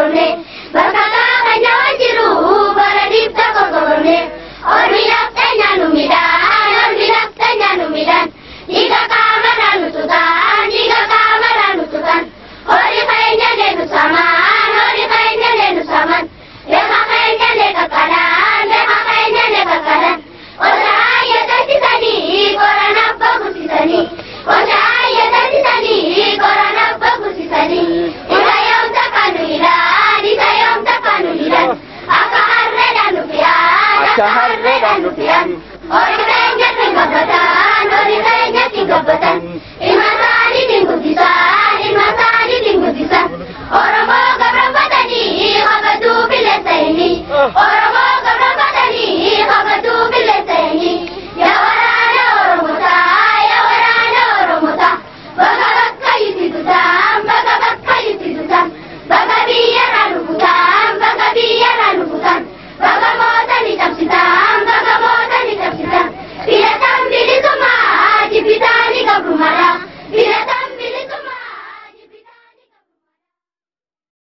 Amen. taharruran nufian Orinainya tinggal batan, orinainya tinggal batan Ima tani tinggu disan, ima tani tinggu disan Oromo gabrambatan ini, ah. wakadu bilesaini Oromo